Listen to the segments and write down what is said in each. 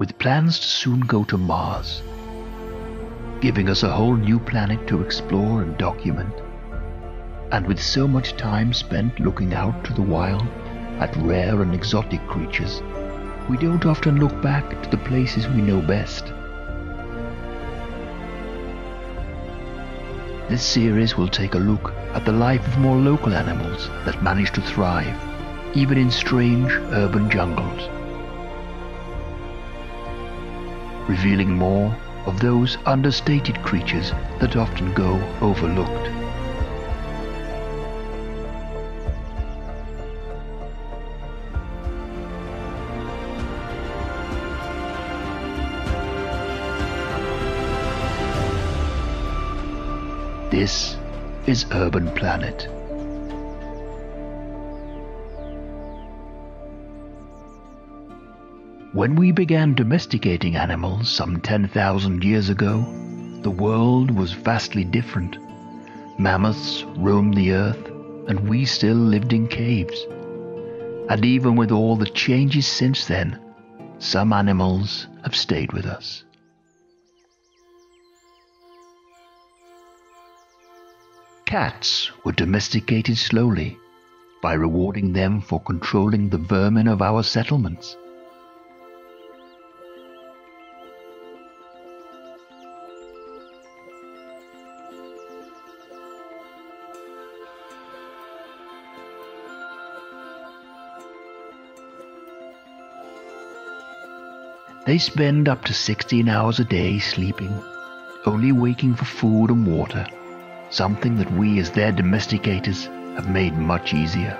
with plans to soon go to Mars, giving us a whole new planet to explore and document. And with so much time spent looking out to the wild at rare and exotic creatures, we don't often look back to the places we know best. This series will take a look at the life of more local animals that manage to thrive, even in strange urban jungles. Revealing more of those understated creatures that often go overlooked. This is Urban Planet. When we began domesticating animals some 10,000 years ago, the world was vastly different. Mammoths roamed the earth, and we still lived in caves. And even with all the changes since then, some animals have stayed with us. Cats were domesticated slowly by rewarding them for controlling the vermin of our settlements. They spend up to 16 hours a day sleeping, only waking for food and water, something that we as their domesticators have made much easier.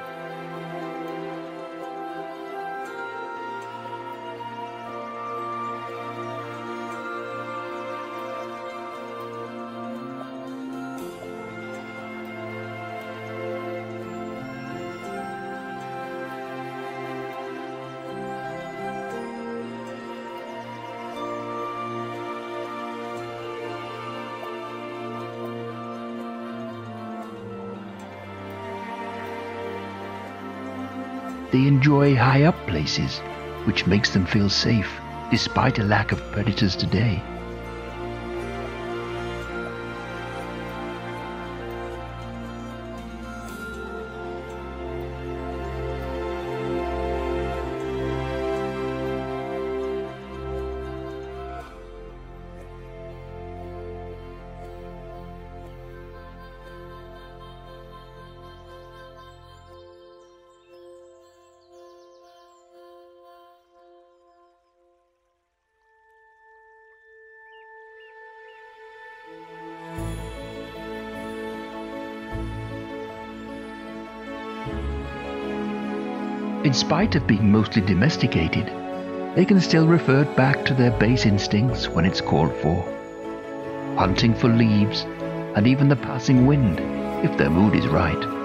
They enjoy high up places, which makes them feel safe despite a lack of predators today. In spite of being mostly domesticated, they can still revert back to their base instincts when it's called for. Hunting for leaves and even the passing wind if their mood is right.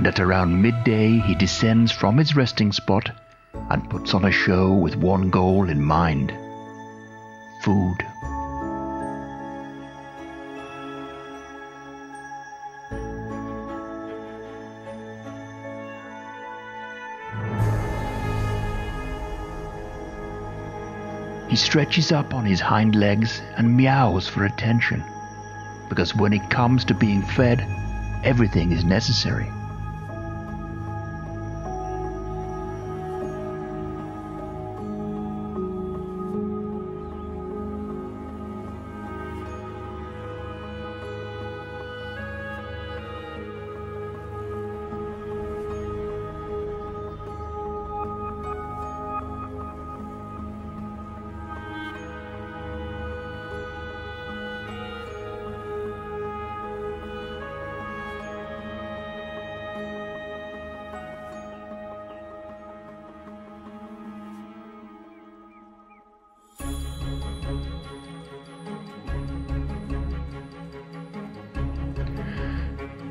And at around midday he descends from his resting spot and puts on a show with one goal in mind food. He stretches up on his hind legs and meows for attention, because when it comes to being fed, everything is necessary.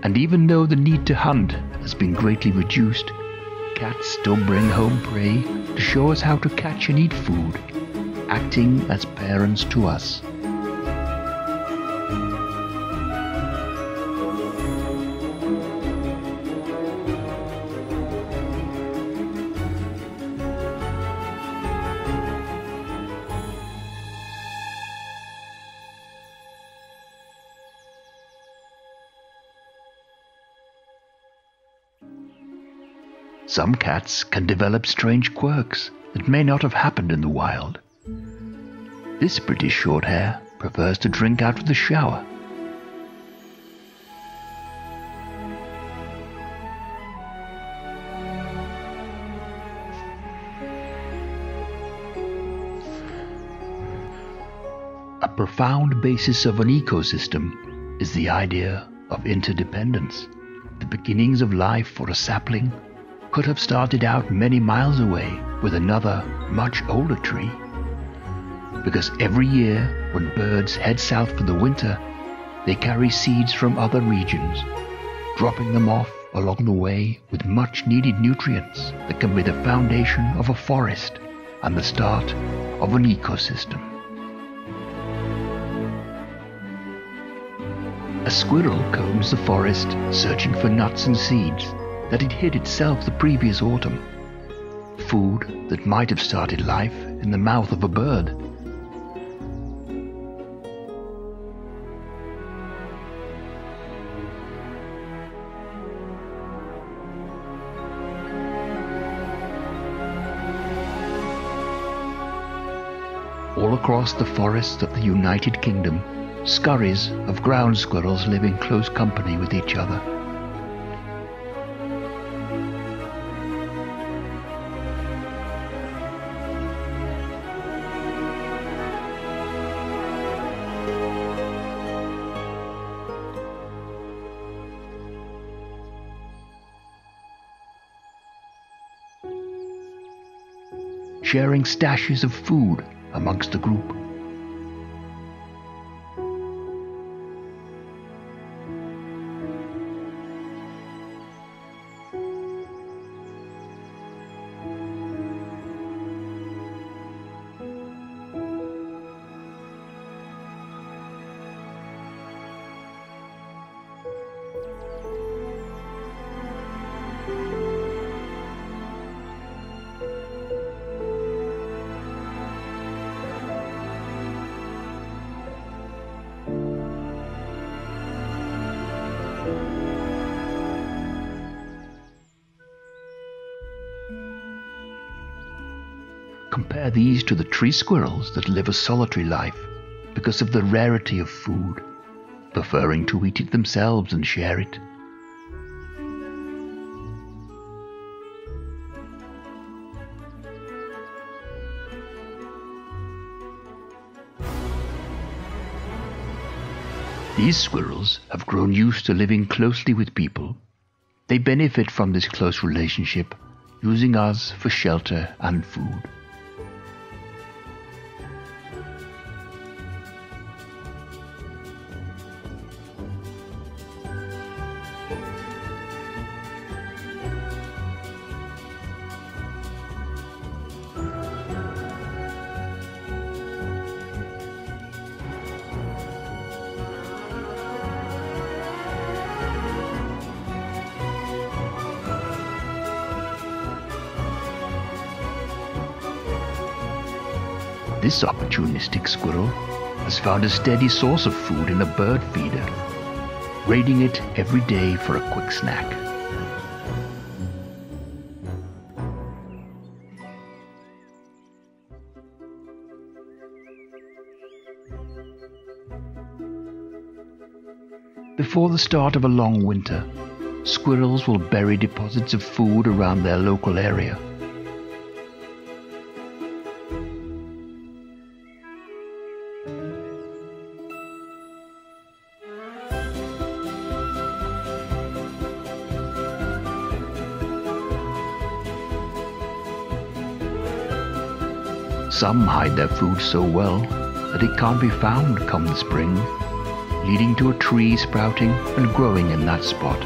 And even though the need to hunt has been greatly reduced, cats still bring home prey to show us how to catch and eat food, acting as parents to us. Some cats can develop strange quirks that may not have happened in the wild. This British Shorthair prefers to drink out of the shower. A profound basis of an ecosystem is the idea of interdependence. The beginnings of life for a sapling could have started out many miles away with another, much older tree. Because every year, when birds head south for the winter, they carry seeds from other regions, dropping them off along the way with much needed nutrients that can be the foundation of a forest and the start of an ecosystem. A squirrel combs the forest searching for nuts and seeds that it hid itself the previous autumn. Food that might have started life in the mouth of a bird. All across the forests of the United Kingdom, scurries of ground squirrels live in close company with each other. Sharing stashes of food amongst the group. Compare these to the tree squirrels that live a solitary life because of the rarity of food, preferring to eat it themselves and share it. These squirrels have grown used to living closely with people. They benefit from this close relationship, using us for shelter and food. This opportunistic squirrel has found a steady source of food in a bird feeder, raiding it every day for a quick snack. Before the start of a long winter, squirrels will bury deposits of food around their local area Some hide their food so well that it can't be found come the spring, leading to a tree sprouting and growing in that spot.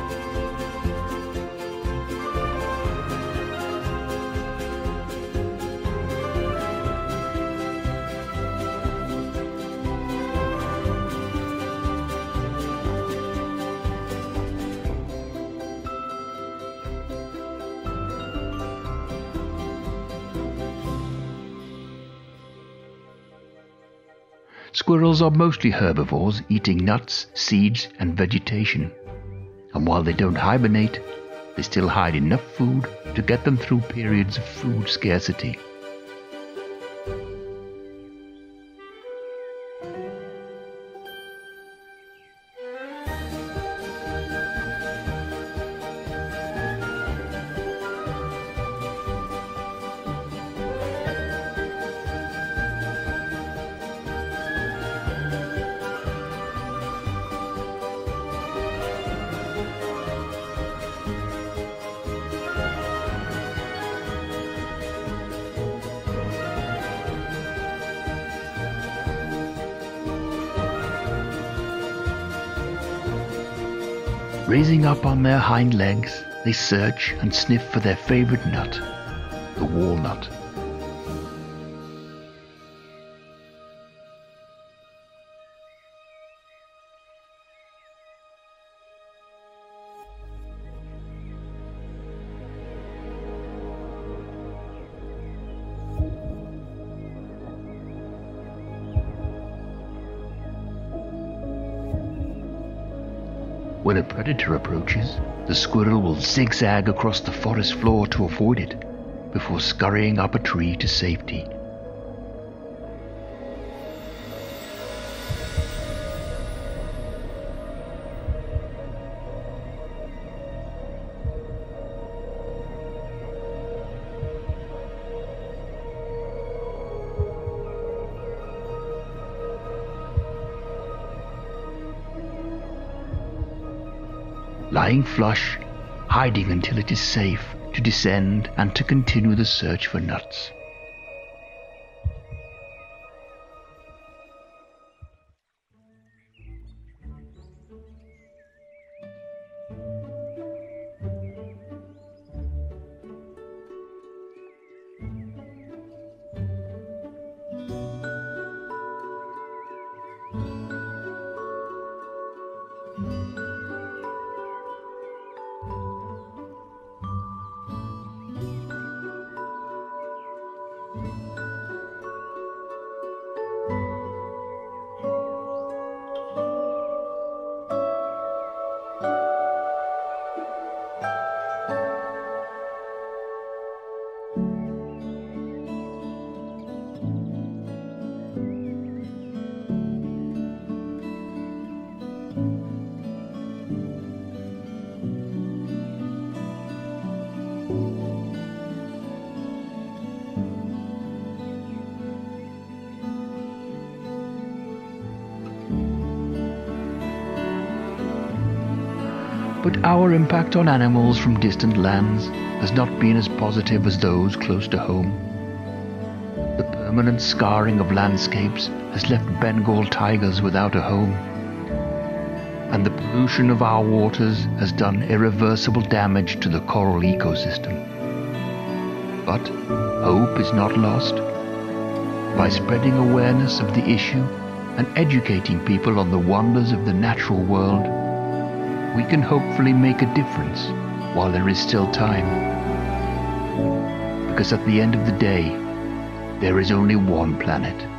Squirrels are mostly herbivores, eating nuts, seeds, and vegetation. And while they don't hibernate, they still hide enough food to get them through periods of food scarcity. Raising up on their hind legs, they search and sniff for their favorite nut, the walnut. When a predator approaches, the squirrel will zigzag across the forest floor to avoid it before scurrying up a tree to safety. Lying flush, hiding until it is safe to descend and to continue the search for nuts. Our impact on animals from distant lands has not been as positive as those close to home. The permanent scarring of landscapes has left Bengal tigers without a home. And the pollution of our waters has done irreversible damage to the coral ecosystem. But hope is not lost. By spreading awareness of the issue and educating people on the wonders of the natural world, we can hopefully make a difference while there is still time. Because at the end of the day, there is only one planet.